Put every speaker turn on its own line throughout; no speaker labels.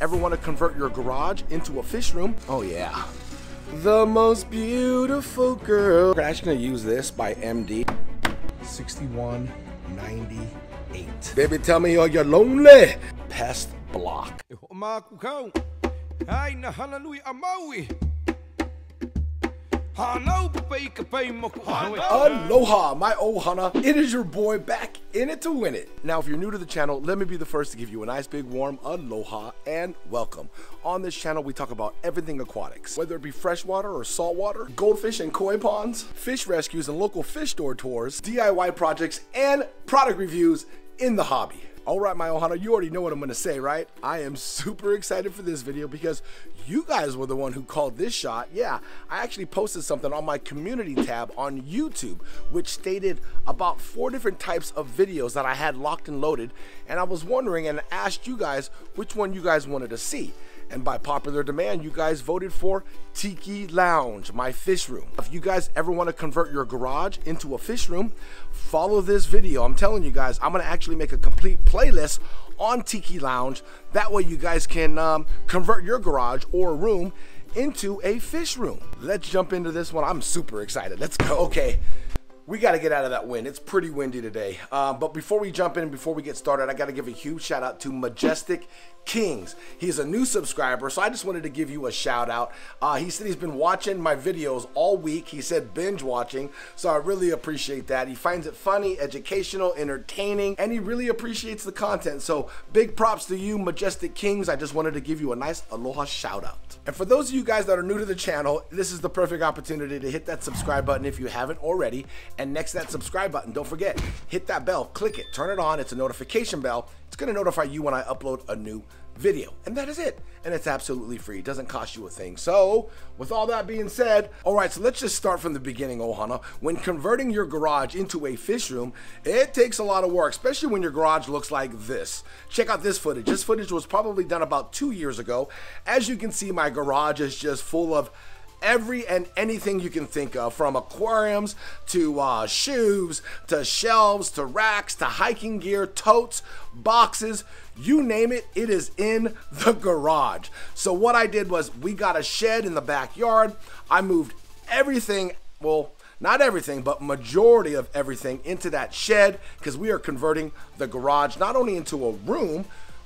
ever want to convert your garage into a fish room, oh yeah. The most beautiful girl. We're actually gonna use this by MD. 6198. Baby, tell me are you're lonely. Pest block. Aloha, my ohana. It is your boy back in it to win it. Now, if you're new to the channel, let me be the first to give you a nice big warm aloha and welcome. On this channel, we talk about everything aquatics, whether it be freshwater or saltwater, goldfish and koi ponds, fish rescues and local fish store tours, DIY projects, and product reviews in the hobby. All right, my Ohana, you already know what I'm gonna say, right? I am super excited for this video because you guys were the one who called this shot. Yeah, I actually posted something on my community tab on YouTube, which stated about four different types of videos that I had locked and loaded. And I was wondering and asked you guys which one you guys wanted to see. And by popular demand, you guys voted for Tiki Lounge, my fish room. If you guys ever want to convert your garage into a fish room, follow this video. I'm telling you guys, I'm going to actually make a complete playlist on Tiki Lounge. That way you guys can um, convert your garage or room into a fish room. Let's jump into this one. I'm super excited. Let's go. Okay we got to get out of that wind. It's pretty windy today. Uh, but before we jump in before we get started, I got to give a huge shout out to Majestic Kings. He's a new subscriber, so I just wanted to give you a shout out. Uh, he said he's been watching my videos all week. He said binge watching, so I really appreciate that. He finds it funny, educational, entertaining, and he really appreciates the content. So big props to you, Majestic Kings. I just wanted to give you a nice aloha shout out. And for those of you guys that are new to the channel, this is the perfect opportunity to hit that subscribe button if you haven't already. And next to that subscribe button, don't forget, hit that bell, click it, turn it on. It's a notification bell. It's going to notify you when I upload a new video. And that is it. And it's absolutely free. It doesn't cost you a thing. So, with all that being said, all right, so let's just start from the beginning, Ohana. When converting your garage into a fish room, it takes a lot of work, especially when your garage looks like this. Check out this footage. This footage was probably done about two years ago. As you can see, my garage is just full of every and anything you can think of from aquariums to uh, shoes to shelves to racks to hiking gear, totes, boxes, you name it, it is in the garage. So, what I did was we got a shed in the backyard. I moved everything, well, not everything, but majority of everything into that shed because we are converting the garage not only into a room,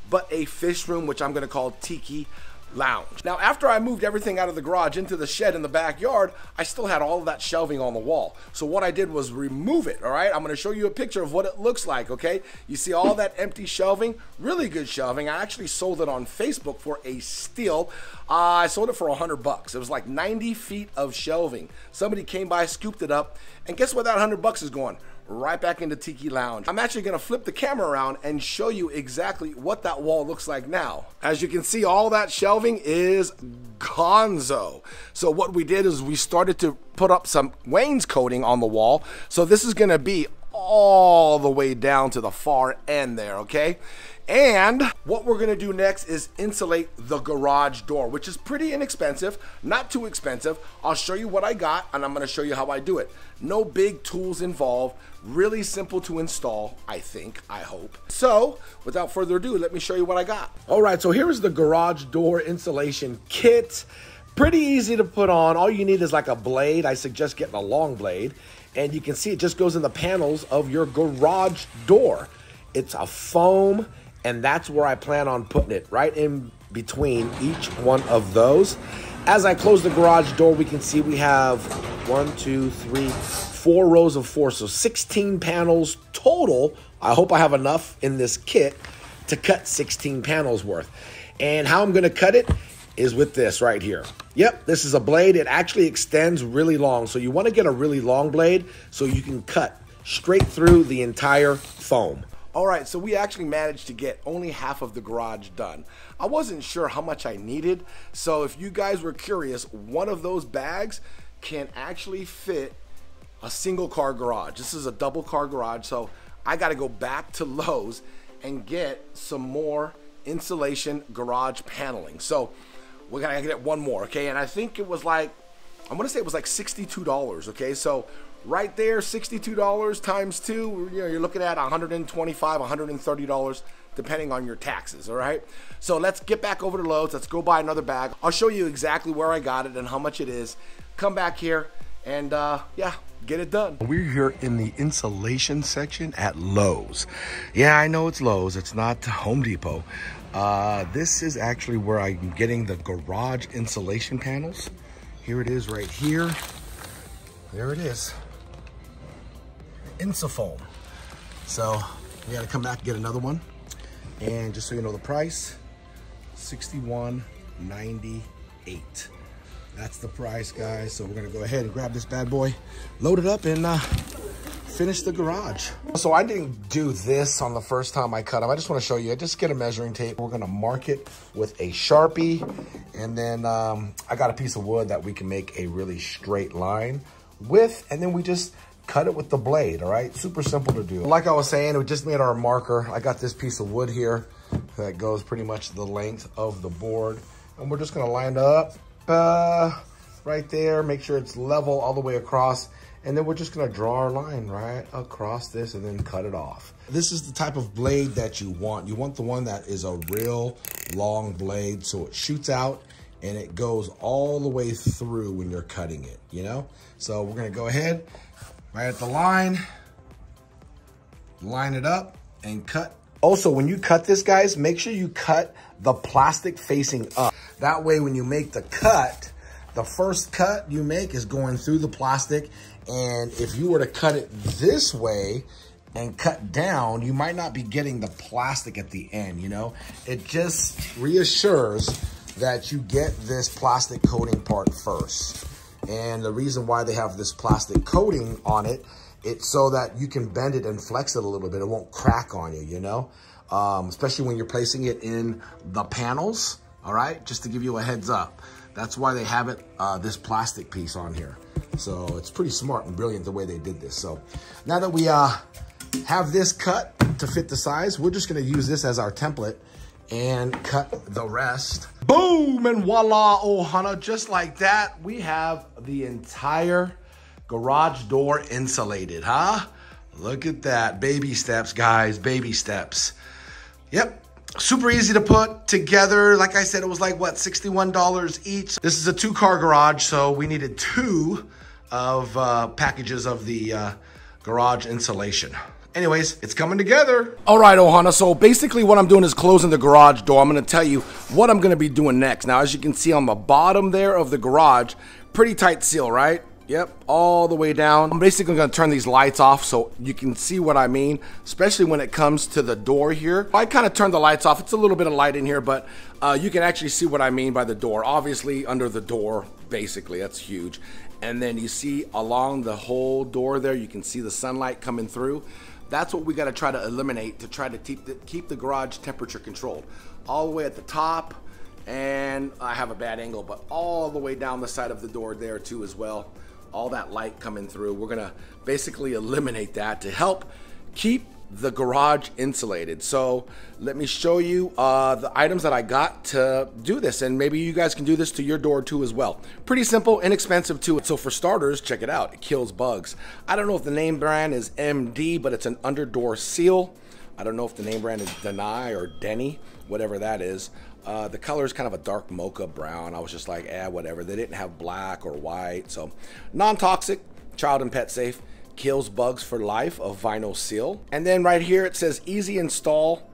but a fish room, which I'm going to call Tiki lounge. Now, after I moved everything out of the garage into the shed in the backyard, I still had all of that shelving on the wall. So what I did was remove it, all right? I'm gonna show you a picture of what it looks like, okay? You see all that empty shelving? Really good shelving. I actually sold it on Facebook for a steal. Uh, I sold it for 100 bucks. It was like 90 feet of shelving. Somebody came by, scooped it up, and guess where that 100 bucks is going? Right back into Tiki Lounge. I'm actually gonna flip the camera around and show you exactly what that wall looks like now. As you can see, all that shelving is gonzo. So what we did is we started to put up some wainscoting on the wall. So this is gonna be all the way down to the far end there, okay? And what we're gonna do next is insulate the garage door, which is pretty inexpensive, not too expensive. I'll show you what I got and I'm gonna show you how I do it. No big tools involved, really simple to install, I think, I hope. So without further ado, let me show you what I got. All right, so here is the garage door insulation kit. Pretty easy to put on. All you need is like a blade. I suggest getting a long blade. And you can see it just goes in the panels of your garage door. It's a foam and that's where I plan on putting it, right in between each one of those. As I close the garage door, we can see we have one, two, three, four rows of four, so 16 panels total. I hope I have enough in this kit to cut 16 panels worth. And how I'm gonna cut it is with this right here. Yep, this is a blade. It actually extends really long. So you wanna get a really long blade so you can cut straight through the entire foam. All right, so we actually managed to get only half of the garage done. I wasn't sure how much I needed, so if you guys were curious, one of those bags can actually fit a single car garage. This is a double car garage, so I gotta go back to Lowe's and get some more insulation garage paneling. So we're gonna get one more, okay? And I think it was like, I'm gonna say it was like $62, okay? So right there, $62 times two, you know, you're looking at $125, $130 depending on your taxes, all right? So let's get back over to Lowe's. Let's go buy another bag. I'll show you exactly where I got it and how much it is. Come back here and uh, yeah, get it done. We're here in the insulation section at Lowe's. Yeah, I know it's Lowe's. It's not Home Depot. Uh, this is actually where I'm getting the garage insulation panels. Here it is right here. There it is. Insulfoam. So we gotta come back and get another one. And just so you know the price, 61.98. That's the price, guys. So we're gonna go ahead and grab this bad boy, load it up, and uh, finish the garage. So I didn't do this on the first time I cut them. I just wanna show you, I just get a measuring tape. We're gonna mark it with a Sharpie. And then um, I got a piece of wood that we can make a really straight line with. And then we just cut it with the blade, all right? Super simple to do. Like I was saying, we just made our marker. I got this piece of wood here that goes pretty much the length of the board. And we're just gonna line up uh, right there, make sure it's level all the way across. And then we're just gonna draw our line right across this and then cut it off. This is the type of blade that you want. You want the one that is a real long blade so it shoots out and it goes all the way through when you're cutting it, you know? So we're gonna go ahead, right at the line, line it up and cut. Also, when you cut this, guys, make sure you cut the plastic facing up. That way, when you make the cut, the first cut you make is going through the plastic. And if you were to cut it this way and cut down, you might not be getting the plastic at the end, you know? It just reassures that you get this plastic coating part first. And the reason why they have this plastic coating on it, it's so that you can bend it and flex it a little bit. It won't crack on you, you know? Um, especially when you're placing it in the panels, all right? Just to give you a heads up. That's why they have it, uh, this plastic piece on here. So it's pretty smart and brilliant the way they did this. So now that we uh, have this cut to fit the size, we're just gonna use this as our template and cut the rest. Boom, and voila, Ohana, just like that, we have the entire garage door insulated, huh? Look at that, baby steps, guys, baby steps. Yep, super easy to put together. Like I said, it was like, what, $61 each. This is a two car garage, so we needed two of uh, packages of the uh, garage insulation. Anyways, it's coming together. All right, Ohana. So basically what I'm doing is closing the garage door. I'm going to tell you what I'm going to be doing next. Now, as you can see on the bottom there of the garage, pretty tight seal, right? Yep, all the way down. I'm basically gonna turn these lights off so you can see what I mean, especially when it comes to the door here. I kind of turned the lights off. It's a little bit of light in here, but uh, you can actually see what I mean by the door. Obviously, under the door, basically, that's huge. And then you see along the whole door there, you can see the sunlight coming through. That's what we gotta try to eliminate to try to keep the, keep the garage temperature controlled. All the way at the top, and I have a bad angle, but all the way down the side of the door there too as well all that light coming through. We're gonna basically eliminate that to help keep the garage insulated. So let me show you uh, the items that I got to do this and maybe you guys can do this to your door too as well. Pretty simple, inexpensive too. So for starters, check it out, it kills bugs. I don't know if the name brand is MD, but it's an underdoor seal. I don't know if the name brand is Denai or Denny, whatever that is. Uh, the color is kind of a dark mocha brown. I was just like, eh, whatever. They didn't have black or white. So non-toxic, child and pet safe, kills bugs for life of vinyl seal. And then right here it says easy install.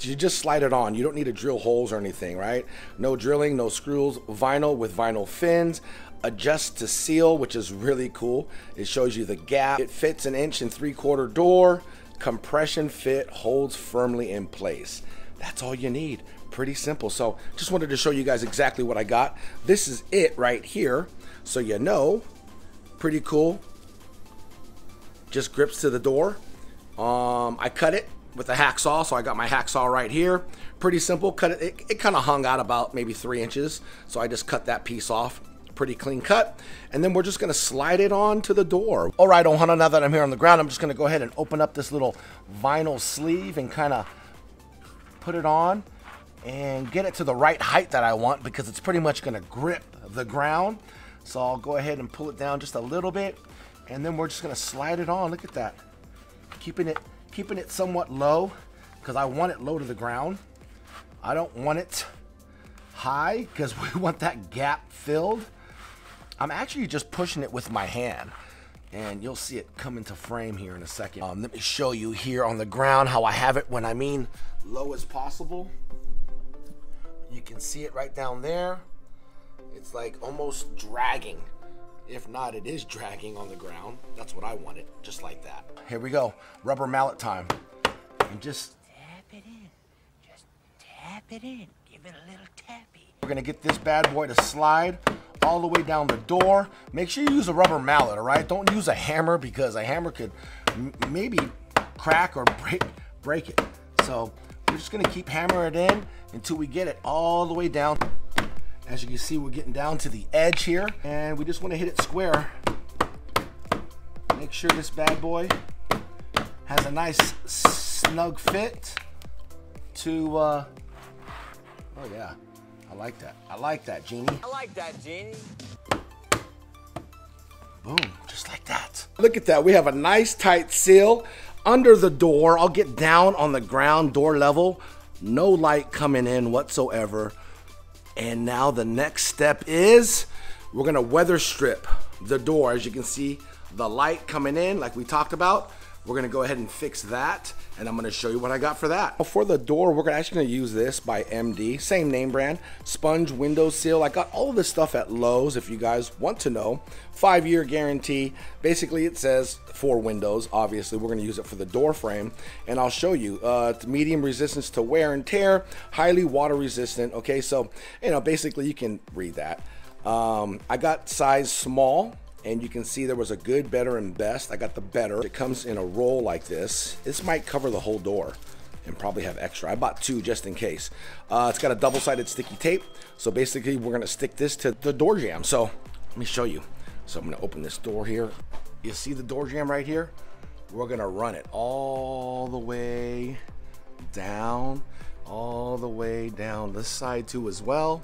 You just slide it on. You don't need to drill holes or anything, right? No drilling, no screws. Vinyl with vinyl fins. Adjust to seal, which is really cool. It shows you the gap. It fits an inch and three quarter door. Compression fit holds firmly in place. That's all you need pretty simple. So just wanted to show you guys exactly what I got. This is it right here. So you know, pretty cool. Just grips to the door. Um, I cut it with a hacksaw, so I got my hacksaw right here. Pretty simple, cut it, it, it kind of hung out about maybe three inches. So I just cut that piece off pretty clean cut. And then we're just gonna slide it on to the door. All right, Ohana, now that I'm here on the ground, I'm just gonna go ahead and open up this little vinyl sleeve and kind of put it on and get it to the right height that I want because it's pretty much to grip the ground. So I'll go ahead and pull it down just a little bit and then we're just to slide it on. Look at that. Keeping it keeping it somewhat low because I want it low to the ground. I don't want it high because we want that gap filled. I'm actually just pushing it with my hand and you'll see it come into frame here in a second. Um, let me show you here on the ground how I have it when I mean low as possible. You can see it right down there. It's like almost dragging. If not, it is dragging on the ground. That's what I want it, just like that. Here we go, rubber mallet time. And just
Tap it in. Just tap it in. Give it a little tappy.
We're gonna get this bad boy to slide all the way down the door. Make sure you use a rubber mallet, all right? Don't use a hammer because a hammer could maybe crack or break, break it. So we're just gonna keep hammering it in until we get it all the way down. As you can see, we're getting down to the edge here and we just wanna hit it square. Make sure this bad boy has a nice snug fit to, uh, oh yeah, I like that. I like that, Genie.
I like that, Genie.
Boom, just like that. Look at that, we have a nice tight seal under the door. I'll get down on the ground door level. No light coming in whatsoever. And now the next step is we're gonna weather strip the door. As you can see, the light coming in like we talked about. We're gonna go ahead and fix that, and I'm gonna show you what I got for that. For the door, we're actually gonna use this by MD, same name brand, sponge window seal. I got all of this stuff at Lowe's if you guys want to know. Five year guarantee. Basically, it says for windows. Obviously, we're gonna use it for the door frame, and I'll show you. Uh, it's medium resistance to wear and tear, highly water resistant. Okay, so you know, basically, you can read that. Um, I got size small and you can see there was a good, better, and best. I got the better. It comes in a roll like this. This might cover the whole door and probably have extra. I bought two just in case. Uh, it's got a double-sided sticky tape. So basically, we're gonna stick this to the door jamb. So let me show you. So I'm gonna open this door here. You see the door jamb right here? We're gonna run it all the way down, all the way down this side too as well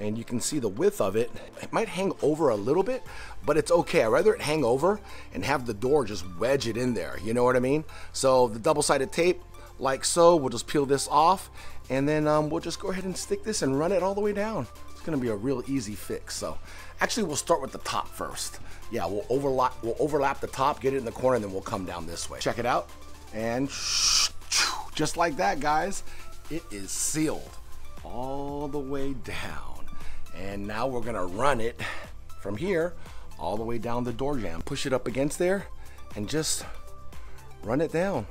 and you can see the width of it. It might hang over a little bit, but it's okay. I'd rather it hang over and have the door just wedge it in there. You know what I mean? So the double-sided tape, like so, we'll just peel this off and then um, we'll just go ahead and stick this and run it all the way down. It's gonna be a real easy fix. So actually we'll start with the top first. Yeah, we'll overlap, we'll overlap the top, get it in the corner, and then we'll come down this way. Check it out. And just like that, guys, it is sealed all the way down. And now we're gonna run it from here all the way down the door jamb. Push it up against there and just run it down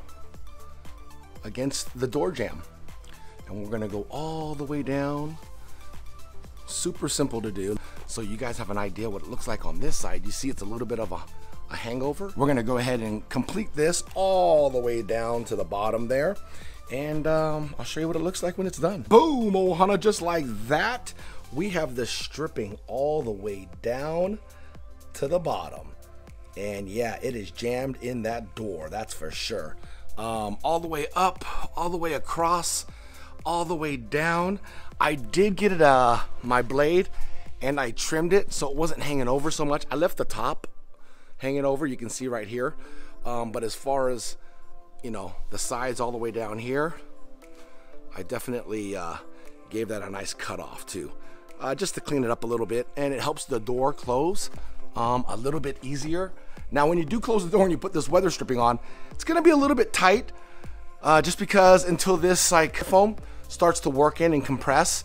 against the door jamb. And we're gonna go all the way down. Super simple to do. So you guys have an idea what it looks like on this side. You see it's a little bit of a, a hangover. We're gonna go ahead and complete this all the way down to the bottom there. And um, I'll show you what it looks like when it's done. Boom, Ohana, just like that we have the stripping all the way down to the bottom. And yeah, it is jammed in that door, that's for sure. Um, all the way up, all the way across, all the way down. I did get it, uh, my blade and I trimmed it so it wasn't hanging over so much. I left the top hanging over, you can see right here. Um, but as far as, you know, the sides all the way down here, I definitely uh, gave that a nice cut off too uh, just to clean it up a little bit and it helps the door close um, a little bit easier. Now when you do close the door and you put this weather stripping on, it's gonna be a little bit tight uh, just because until this like foam starts to work in and compress,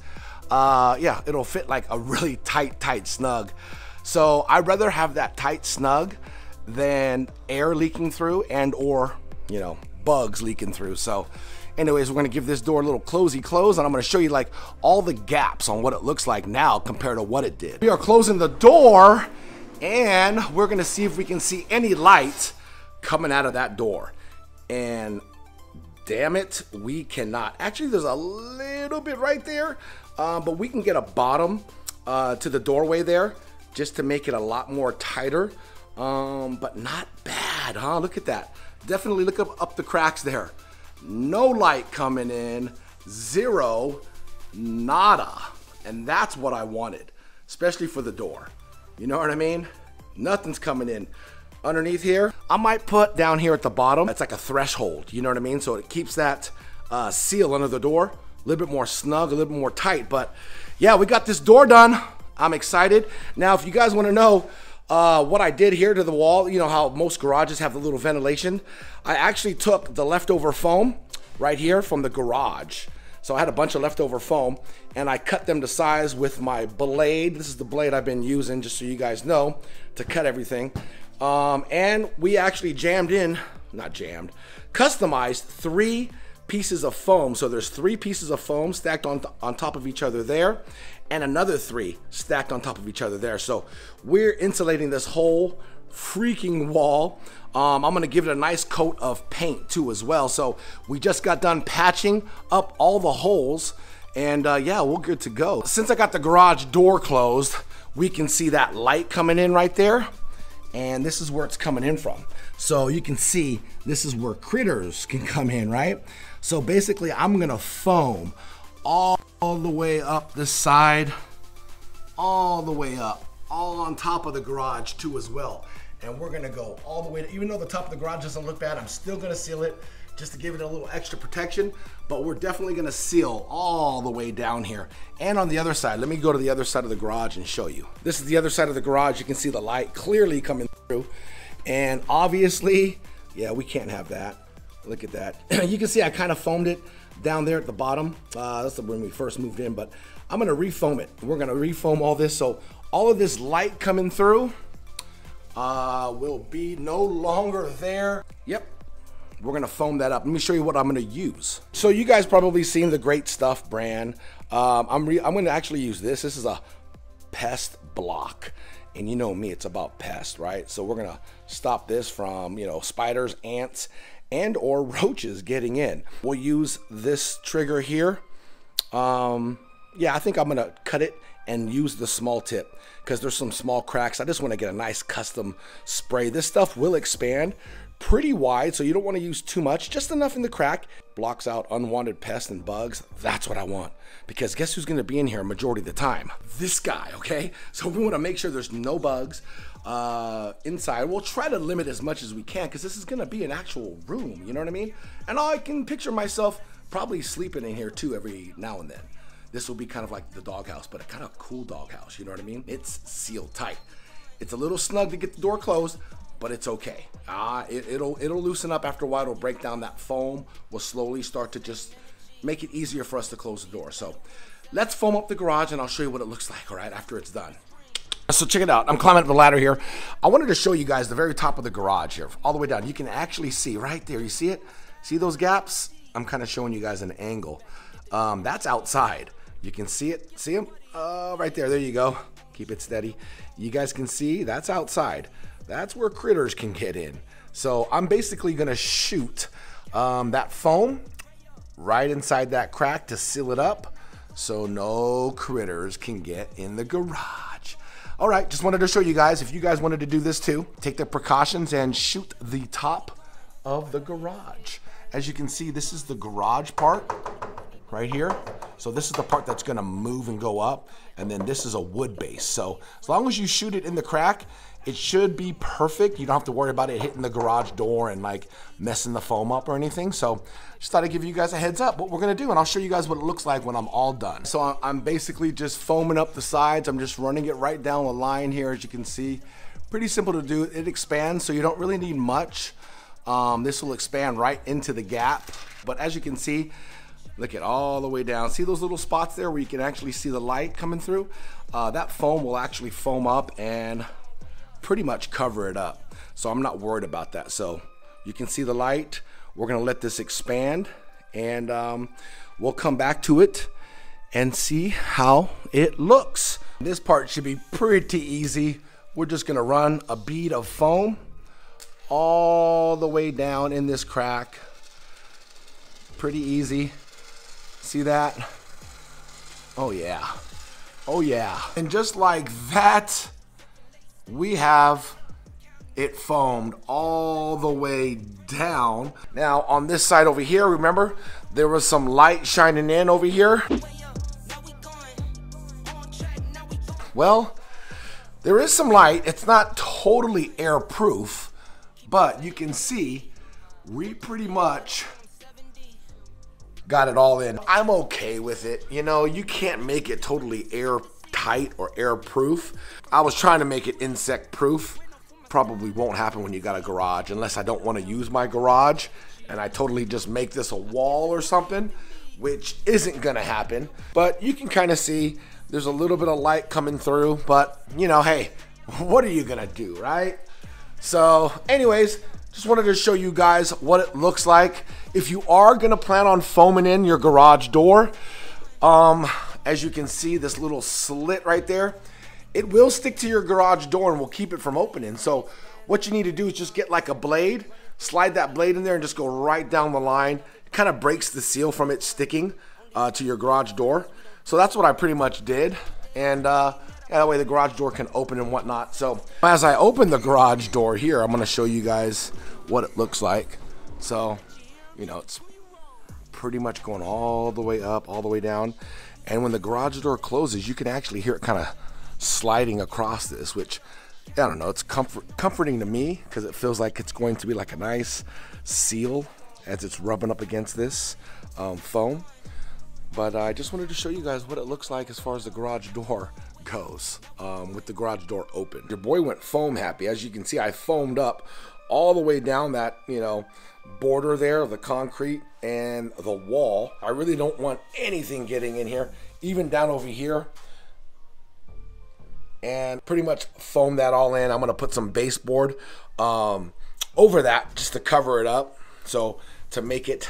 uh, yeah, it'll fit like a really tight, tight snug. So I'd rather have that tight snug than air leaking through and or, you know, bugs leaking through. So Anyways, we're gonna give this door a little closey close and I'm gonna show you like all the gaps on what it looks like now compared to what it did. We are closing the door and we're gonna see if we can see any light coming out of that door. And damn it, we cannot. Actually, there's a little bit right there, um, but we can get a bottom uh, to the doorway there just to make it a lot more tighter, um, but not bad, huh? Look at that. Definitely look up, up the cracks there no light coming in, zero, nada. And that's what I wanted, especially for the door. You know what I mean? Nothing's coming in. Underneath here, I might put down here at the bottom, it's like a threshold, you know what I mean? So it keeps that uh, seal under the door. A little bit more snug, a little bit more tight. But yeah, we got this door done. I'm excited. Now, if you guys want to know uh, what I did here to the wall, you know how most garages have the little ventilation. I actually took the leftover foam right here from the garage. So I had a bunch of leftover foam and I cut them to size with my blade. This is the blade I've been using, just so you guys know, to cut everything. Um, and we actually jammed in, not jammed, customized three pieces of foam. So there's three pieces of foam stacked on, on top of each other there and another three stacked on top of each other there. So we're insulating this whole freaking wall. Um, I'm gonna give it a nice coat of paint too as well. So we just got done patching up all the holes and uh, yeah, we're good to go. Since I got the garage door closed, we can see that light coming in right there. And this is where it's coming in from. So you can see this is where critters can come in, right? So basically I'm gonna foam all, all the way up the side, all the way up, all on top of the garage too as well. And we're gonna go all the way, to, even though the top of the garage doesn't look bad, I'm still gonna seal it just to give it a little extra protection, but we're definitely gonna seal all the way down here. And on the other side, let me go to the other side of the garage and show you. This is the other side of the garage. You can see the light clearly coming through. And obviously, yeah, we can't have that. Look at that. you can see I kind of foamed it down there at the bottom. Uh, that's when we first moved in, but I'm gonna refoam it. We're gonna refoam all this. So all of this light coming through uh, will be no longer there. Yep, we're gonna foam that up. Let me show you what I'm gonna use. So you guys probably seen the Great Stuff brand. Um, I'm, I'm gonna actually use this. This is a pest block. And you know me, it's about pest, right? So we're gonna stop this from, you know, spiders, ants, and or roaches getting in. We'll use this trigger here. Um, yeah, I think I'm gonna cut it and use the small tip because there's some small cracks. I just want to get a nice custom spray. This stuff will expand pretty wide, so you don't want to use too much, just enough in the crack. Blocks out unwanted pests and bugs. That's what I want. Because guess who's going to be in here majority of the time? This guy, okay? So we want to make sure there's no bugs uh, inside. We'll try to limit as much as we can because this is going to be an actual room, you know what I mean? And I can picture myself probably sleeping in here too every now and then. This will be kind of like the doghouse, but a kind of cool doghouse. You know what I mean? It's sealed tight. It's a little snug to get the door closed, but it's okay. Ah, it, it'll it'll loosen up after a while. It'll break down that foam. Will slowly start to just make it easier for us to close the door. So let's foam up the garage, and I'll show you what it looks like. All right, after it's done. So check it out. I'm climbing up the ladder here. I wanted to show you guys the very top of the garage here, all the way down. You can actually see right there. You see it? See those gaps? I'm kind of showing you guys an angle. Um, that's outside. You can see it. See them? Uh, right there. There you go. Keep it steady. You guys can see that's outside. That's where critters can get in. So I'm basically to shoot um, that foam right inside that crack to seal it up so no critters can get in the garage. All right, just wanted to show you guys. If you guys wanted to do this too, take the precautions and shoot the top of the garage. As you can see, this is the garage part right here. So this is the part that's gonna move and go up, and then this is a wood base. So as long as you shoot it in the crack, it should be perfect. You don't have to worry about it hitting the garage door and like messing the foam up or anything. So just thought I'd give you guys a heads up what we're gonna do and I'll show you guys what it looks like when I'm all done. So I'm basically just foaming up the sides. I'm just running it right down the line here as you can see. Pretty simple to do. It expands so you don't really need much. Um, this will expand right into the gap. But as you can see, Look at all the way down. See those little spots there where you can actually see the light coming through? Uh, that foam will actually foam up and pretty much cover it up. So I'm not worried about that. So you can see the light. We're gonna let this expand and um, we'll come back to it and see how it looks. This part should be pretty easy. We're just gonna run a bead of foam all the way down in this crack. Pretty easy. See that? Oh yeah. Oh yeah. And just like that, we have it foamed all the way down. Now on this side over here, remember, there was some light shining in over here. Well, there is some light. It's not totally airproof, but you can see we pretty much got it all in. I'm okay with it. You know, you can't make it totally airtight or airproof. I was trying to make it insect proof. Probably won't happen when you got a garage unless I don't want to use my garage and I totally just make this a wall or something, which isn't gonna happen. But you can kind of see there's a little bit of light coming through, but you know, hey, what are you gonna do, right? So, anyways, just wanted to show you guys what it looks like. If you are gonna plan on foaming in your garage door, um, as you can see, this little slit right there, it will stick to your garage door and will keep it from opening. So what you need to do is just get like a blade, slide that blade in there and just go right down the line. It kind of breaks the seal from it sticking uh, to your garage door. So that's what I pretty much did. And uh, yeah, that way the garage door can open and whatnot. So as I open the garage door here, I'm gonna show you guys what it looks like. So, you know, it's pretty much going all the way up, all the way down. And when the garage door closes, you can actually hear it kind of sliding across this, which I don't know, it's comfort, comforting to me because it feels like it's going to be like a nice seal as it's rubbing up against this um, foam. But I just wanted to show you guys what it looks like as far as the garage door goes um, with the garage door open. Your boy went foam happy. As you can see, I foamed up all the way down that, you know, border there the concrete and the wall. I really don't want anything getting in here, even down over here. And pretty much foam that all in. I'm gonna put some baseboard um, over that just to cover it up. So to make it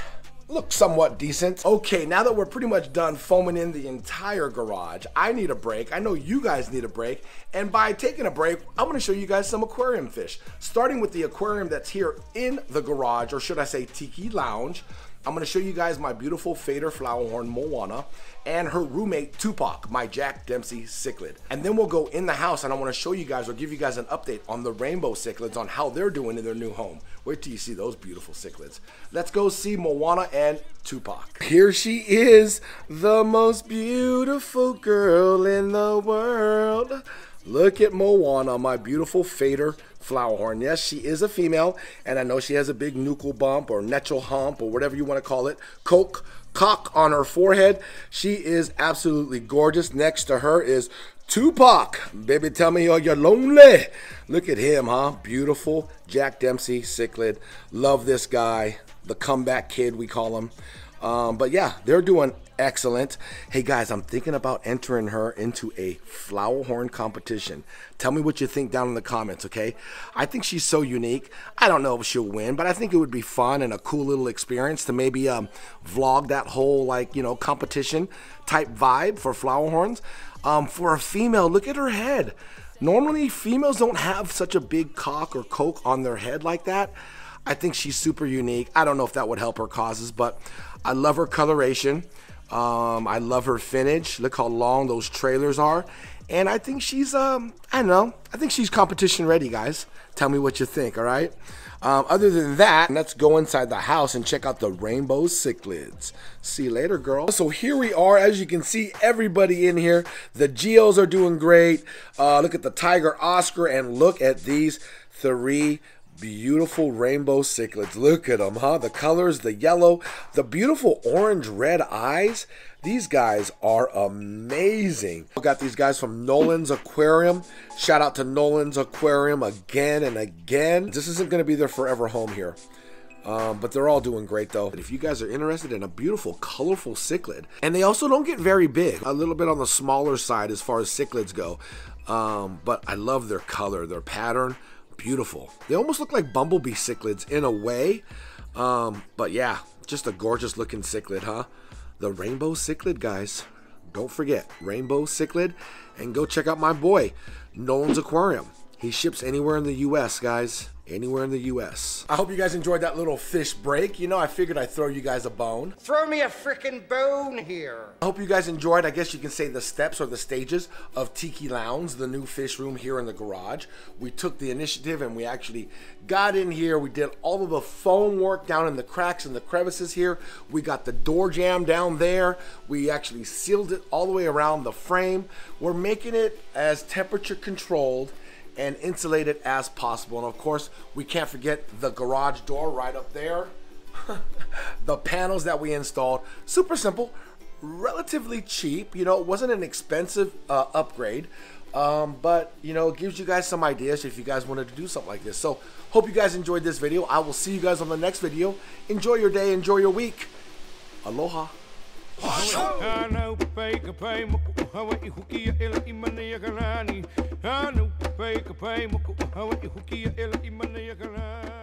look somewhat decent. Okay, now that we're pretty much done foaming in the entire garage, I need a break. I know you guys need a break. And by taking a break, I'm gonna show you guys some aquarium fish. Starting with the aquarium that's here in the garage, or should I say Tiki Lounge. I'm gonna show you guys my beautiful Fader Flowerhorn Moana and her roommate Tupac, my Jack Dempsey cichlid. And then we'll go in the house and I wanna show you guys or give you guys an update on the rainbow cichlids on how they're doing in their new home. Wait till you see those beautiful cichlids. Let's go see Moana and Tupac. Here she is, the most beautiful girl in the world. Look at Moana, my beautiful fader flowerhorn. Yes, she is a female, and I know she has a big nuchal bump or netchel hump or whatever you want to call it. Coke cock on her forehead. She is absolutely gorgeous. Next to her is Tupac. Baby, tell me you're, you're lonely. Look at him, huh? Beautiful. Jack Dempsey, cichlid. Love this guy. The comeback kid, we call him. Um, but yeah, they're doing excellent. Hey guys, I'm thinking about entering her into a flower horn competition. Tell me what you think down in the comments, okay? I think she's so unique. I don't know if she'll win, but I think it would be fun and a cool little experience to maybe um, vlog that whole like you know competition type vibe for flower horns. Um, for a female, look at her head. Normally, females don't have such a big cock or coke on their head like that. I think she's super unique. I don't know if that would help her causes, but I love her coloration. Um, I love her finish. Look how long those trailers are. And I think she's, um, I don't know, I think she's competition ready, guys. Tell me what you think, all right? Um, other than that, let's go inside the house and check out the rainbow cichlids. See you later, girl. So here we are. As you can see, everybody in here. The Geos are doing great. Uh, look at the Tiger Oscar and look at these three beautiful rainbow cichlids. Look at them, huh? The colors, the yellow, the beautiful orange red eyes. These guys are amazing. I got these guys from Nolan's Aquarium. Shout out to Nolan's Aquarium again and again. This isn't going to be their forever home here. Um, but they're all doing great though. If you guys are interested in a beautiful, colorful cichlid, and they also don't get very big, a little bit on the smaller side as far as cichlids go. Um, but I love their color, their pattern beautiful. They almost look like bumblebee cichlids in a way. Um, but yeah, just a gorgeous looking cichlid, huh? The rainbow cichlid, guys. Don't forget, rainbow cichlid. And go check out my boy, Nolan's Aquarium. He ships anywhere in the U.S., guys anywhere in the U.S. I hope you guys enjoyed that little fish break. You know, I figured I'd throw you guys a bone.
Throw me a frickin' bone here.
I hope you guys enjoyed, I guess you can say, the steps or the stages of Tiki Lounge, the new fish room here in the garage. We took the initiative and we actually got in here. We did all of the foam work down in the cracks and the crevices here. We got the door jamb down there. We actually sealed it all the way around the frame. We're making it as temperature controlled and insulated as possible. And of course, we can't forget the garage door right up there. the panels that we installed, super simple, relatively cheap. You know, it wasn't an expensive uh, upgrade, um, but you know, it gives you guys some ideas if you guys wanted to do something like this. So, hope you guys enjoyed this video. I will see you guys on the next video. Enjoy your day, enjoy your week. Aloha.
Ano pay ka pay mo ko hawa ihukia ela imana ya kalani Ano pay ka pay mo ko hawa ihukia ela imana ya kalani